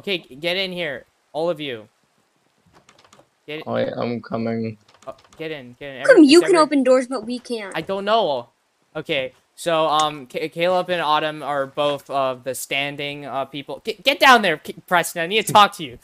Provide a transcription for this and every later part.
Okay, get in here, all of you. Get Oh, yeah, I'm coming. uh, get in, get in. Come Every- you can every- open doors but we can't? I don't know. Okay, so um, Ca Caleb and Autumn are both of the standing uh people. Get, get down there, K- Preston. I need to talk to you.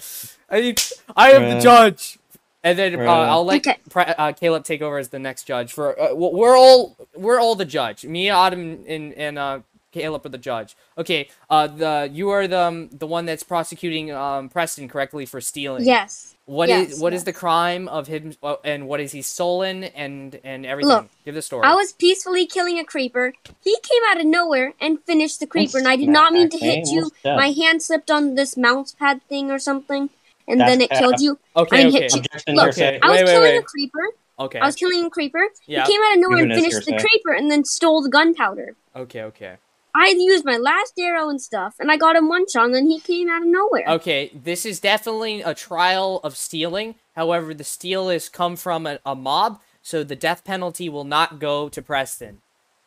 I need. I am the judge. And then uh, Right. I'll let Okay. Pre- uh, Caleb take over as the next judge. For uh, we're all we're all the judge. Me, Autumn, and and uh, Caleb are the judge. Okay. Uh, the you are the um, the one that's prosecuting um Preston correctly for stealing. yes. What is Yes, what is the yes. crime of him uh, and what is he stolen and and everything? Look, Give the story. I was peacefully killing a creeper. He came out of nowhere and finished the creeper, and I did not mean to hit you. My hand slipped on this mouse pad thing or something, and That's then it killed you. okay. I okay. hit you. Objection, Look, hearsay. I was Wait, wait, killing wait. a creeper. Okay. I was killing a creeper. Yeah. He came out of nowhere and Even as finished the creeper, and then stole the gunpowder. Okay. Okay. I used my last arrow and stuff, and I got him one shot, and then he came out of nowhere. Okay. This is definitely a trial of stealing. However, the steal is come from a, a mob, so the death penalty will not go to Preston.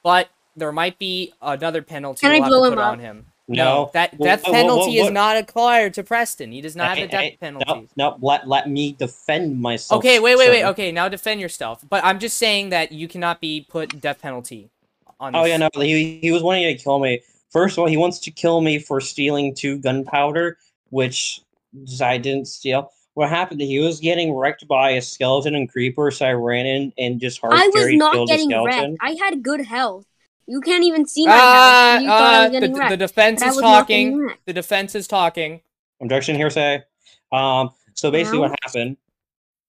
But there might be another penalty Can I we'll have blow to him put up? on him. No. that Well, death what- what- penalty is not acquired to Preston. He does not have a death hey, penalty. No, no, let, let me defend myself. Okay, wait, wait, wait. Okay, now defend yourself. But I'm just saying that you cannot be put death penalty on. Oh yeah, no, he he was wanting to kill me. First of all, he wants to kill me for stealing two gunpowder, which I didn't steal. What happened? He was getting wrecked by a skeleton and creeper, so I ran in and just hard I was not getting wrecked. I had good health. You can't even see my Ah, health. and You thought I was the, getting the wrecked. defense is was not getting talking. The defense is talking. Objection, hearsay. Um, so basically, Well. what happened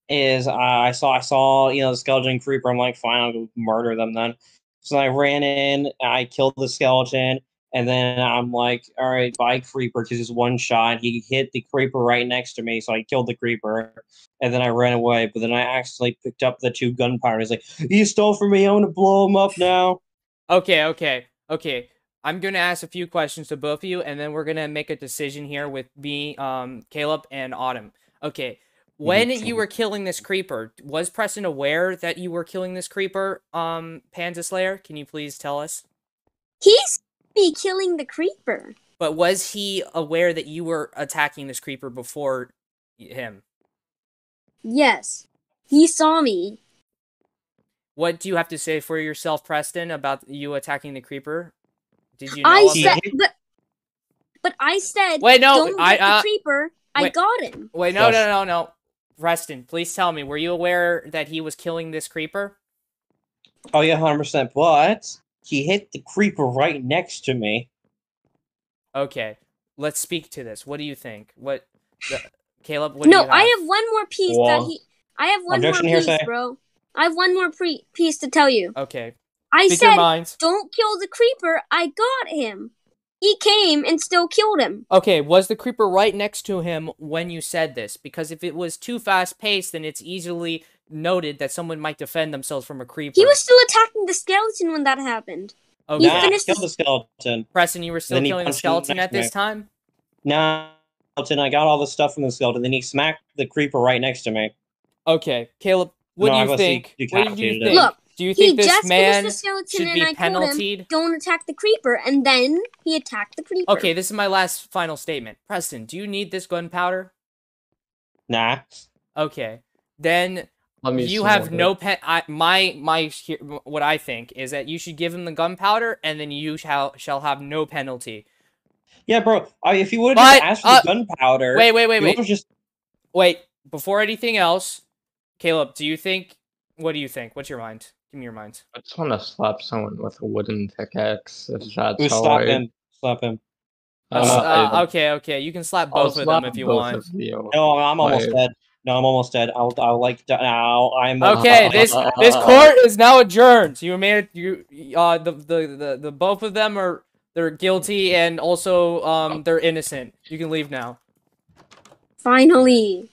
is uh, I saw I saw you know the skeleton and creeper. I'm like, fine, I'll go murder them then. So I ran in, I killed the skeleton, and then I'm like, all right, bye creeper, because he's one shot. He hit the creeper right next to me, so I killed the creeper, and then I ran away. But then I accidentally picked up the two gunpowder. He's like, you stole from me. I'm gonna blow him up now. Okay, okay, okay. I'm gonna ask a few questions to both of you, and then we're gonna make a decision here with me, um, Caleb and Autumn. Okay. When you were killing this creeper, was Preston aware that you were killing this creeper, um, Panda Slayer? Can you please tell us? He's me killing the creeper. But was he aware that you were attacking this creeper before him? Yes. He saw me. What do you have to say for yourself, Preston, about you attacking the creeper? Did you know I said, it? but, but I said, Wait, no, don't I get the uh, creeper. I got him. wait, no, no, Yes. no, no. Preston, please tell me, were you aware that he was killing this creeper? Oh yeah, hundred percent. But he hit the creeper right next to me. Okay, let's speak to this. What do you think? What, the, Caleb? What do no, you have? I have one more piece that he. I have one more piece, hearsay. bro. I have one more pre- piece to tell you. Okay, I speak your said, minds. don't kill the creeper. I got him. He came and still killed him. Okay, was the creeper right next to him when you said this? Because if it was too fast paced, then it's easily noted that someone might defend themselves from a creeper. He was still attacking the skeleton when that happened. okay. he Nah, I finished killed the- the skeleton. Preston, you were still killing the skeleton next at this me. time. Nah, skeleton. I got all the stuff from the skeleton. Then he smacked the creeper right next to me. Okay, Caleb, what No, do you think? What do you think? Look, do you He think this just man finished the skeleton should and be I told him, don't attack the creeper. And then he attacked the creeper. Okay, this is my last final statement. Preston, do you need this gunpowder? Nah. Okay, then Let me you have no it. pen. I my my what I think is that you should give him the gunpowder, and then you shall shall have no penalty. Yeah, bro. I, if you would But, have asked for uh, the gunpowder, Wait, wait, wait, wait, just wait. Before anything else, Caleb, do you think? What do you think? What's your mind? Give me your mind. I just want to slap someone with a wooden pickaxe. If that's Ooh, how slap I- him. Slap him. Uh, Uh, s- uh, I- okay, okay, you can slap I'll both of slap them if you want. you. No, I'm almost Wait. dead. No, I'm almost dead. I'll, I'll like now. I'm Okay, dead. this this court is now adjourned. You made it. You uh the the the, the both of them are they're guilty and also um they're innocent. You can leave now. Finally.